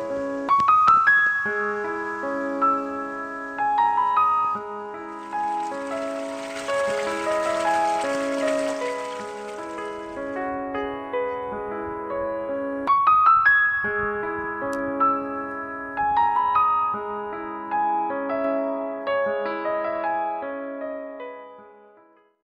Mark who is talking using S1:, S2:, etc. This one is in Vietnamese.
S1: you